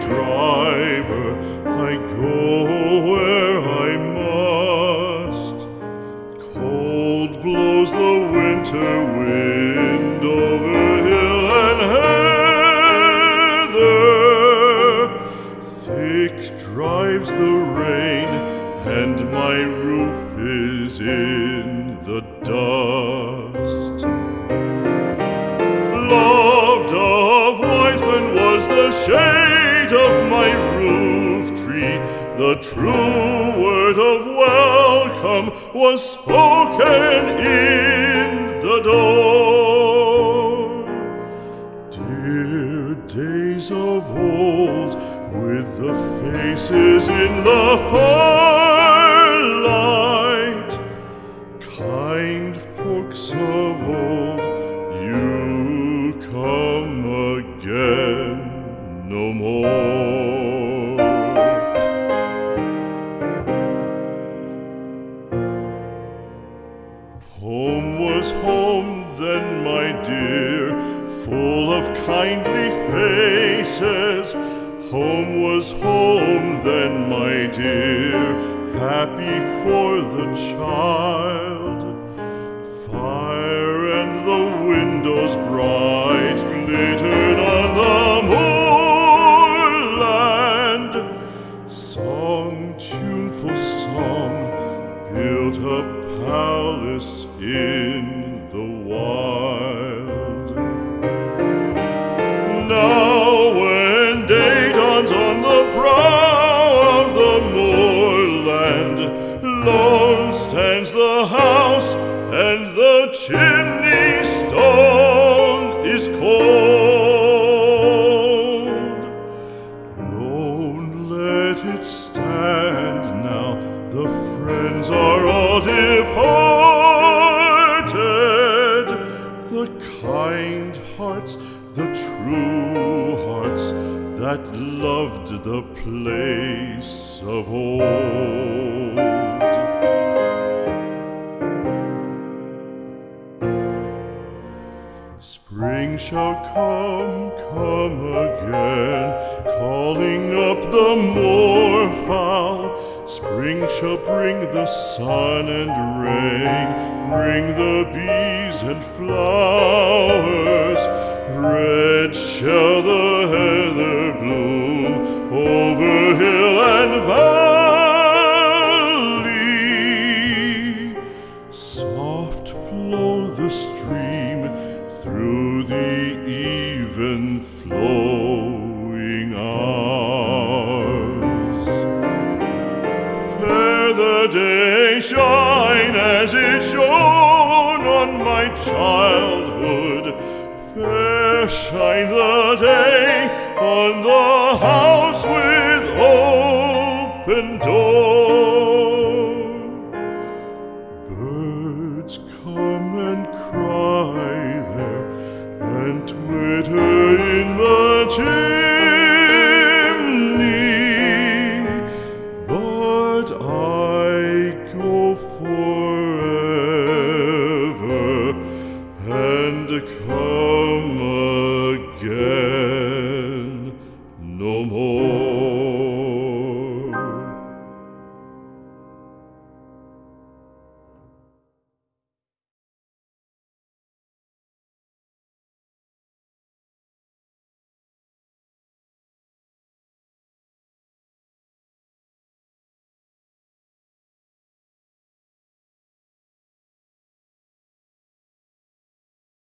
driver, I go where I must. Cold blows the winter wind over hill and heather. Thick drives the rain, and my roof is in the dust. Loved of Wiseman was the shade The true word of welcome was spoken in the door. Dear days of old, with the faces in the firelight, kind folks of old, you come again no more. Home was home then, my dear, full of kindly faces. Home was home then, my dear, happy for the child. Fire and the windows bright glittered on the moorland. Song, tuneful song, built a palace in the wild. Friends are all departed. The kind hearts, the true hearts that loved the place of old. Spring shall come, come again, calling up the moorfowl. Spring shall bring the sun and rain, bring the bees and flowers. Red shall the heather bloom over hill and valley. Soft flow the stream through the even flowing the day shine as it shone on my childhood. Fair shine the day on the house with open door. no more.